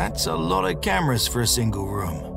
That's a lot of cameras for a single room.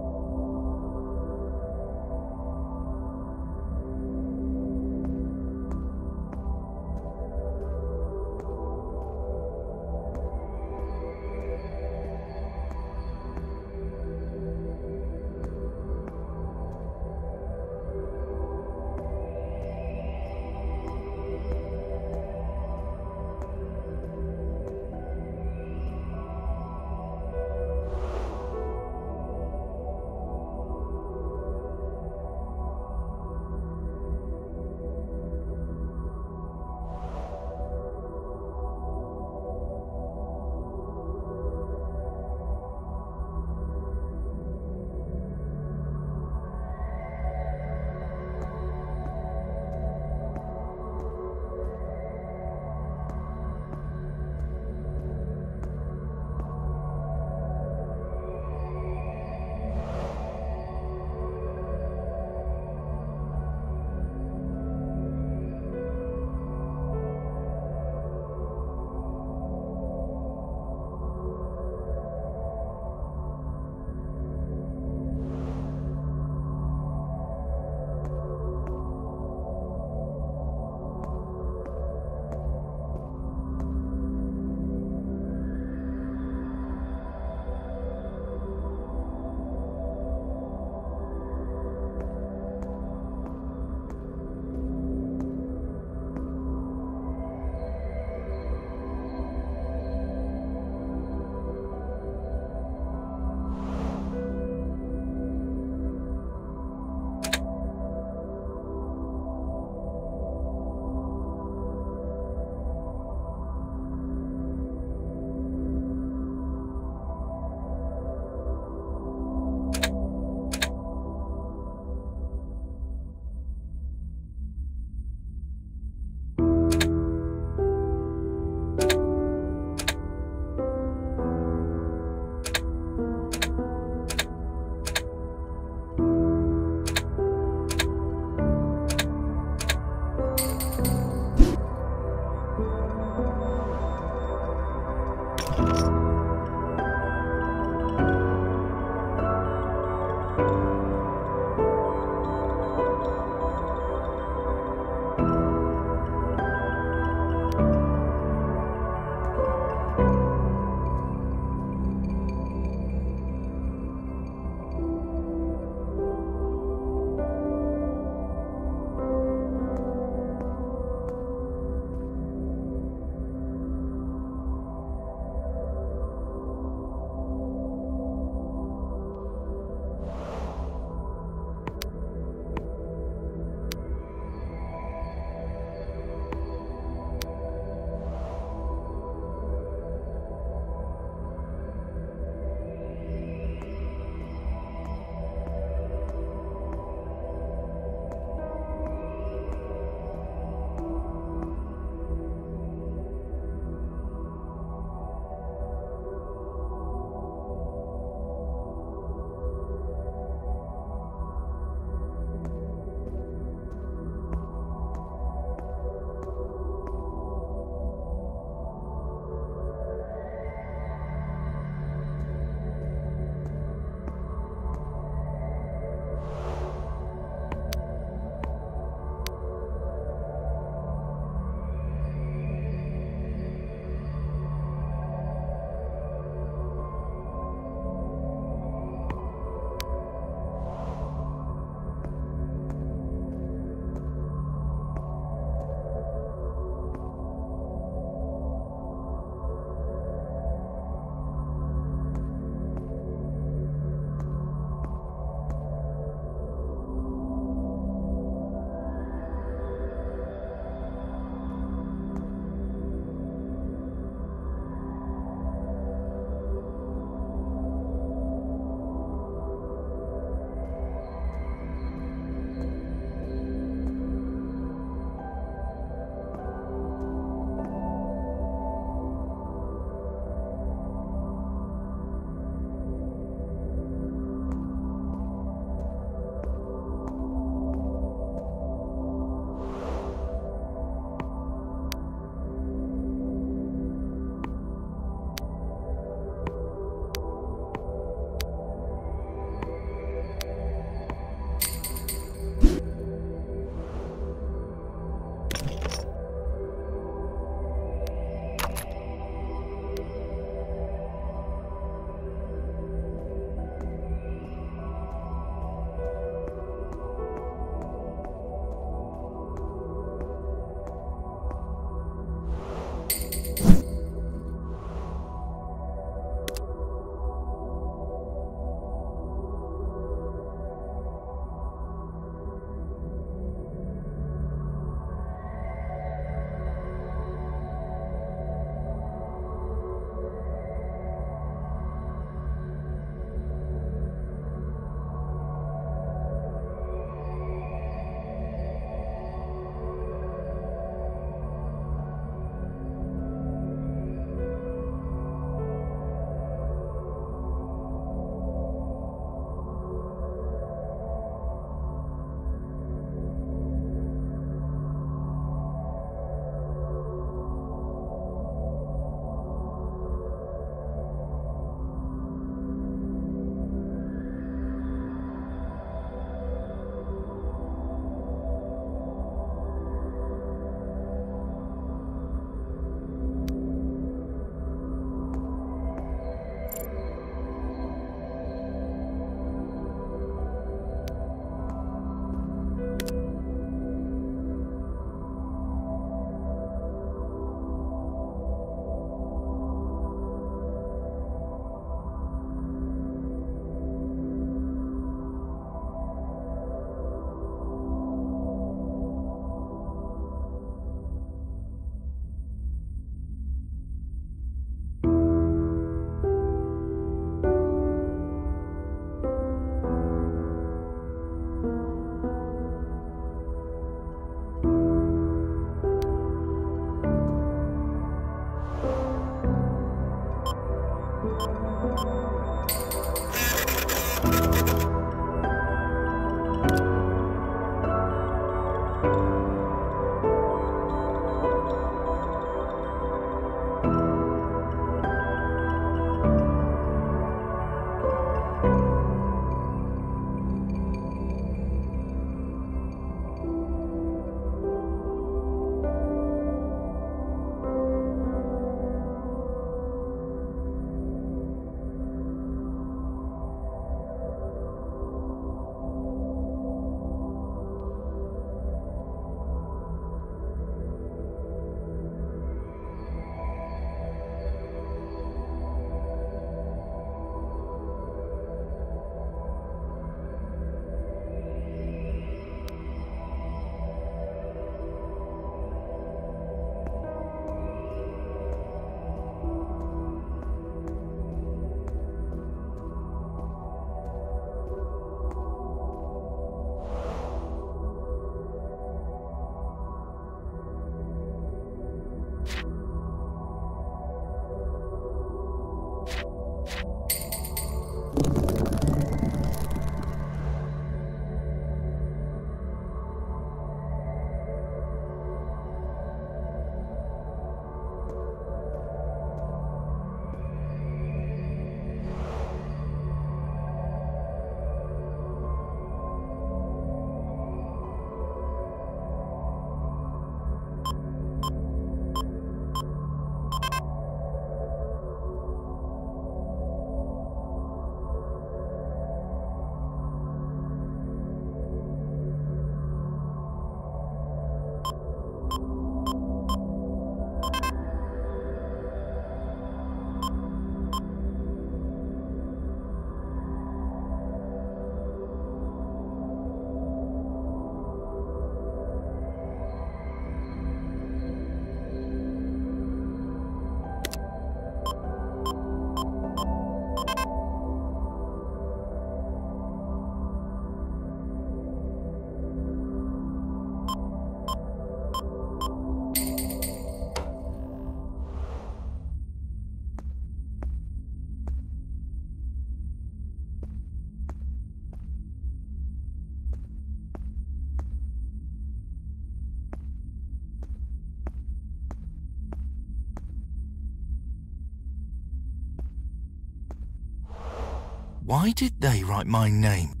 Why did they write my name?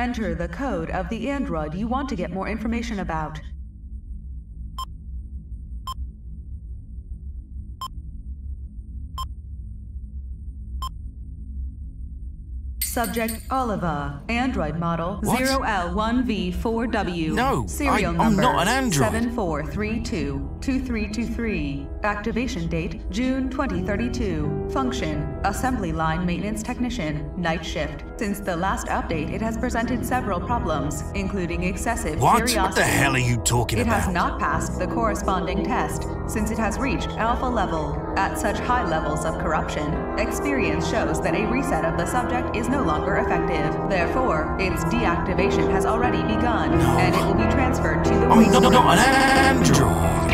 Enter the code of the android you want to get more information about. Subject Oliver, Android model 0L1V4W. No, Serial I- I'm number not an android. 7432-2323. Activation date June 2032. Function Assembly line maintenance technician. Night shift. Since the last update, it has presented several problems, including excessive What? curiosity. What the hell are you talking It about? It has not passed the corresponding test since it has reached alpha level. At such high levels of corruption, experience shows that a reset of the subject is no longer effective. Therefore, its deactivation has already begun, and it will be transferred to the oh, waste not, bin. not an android.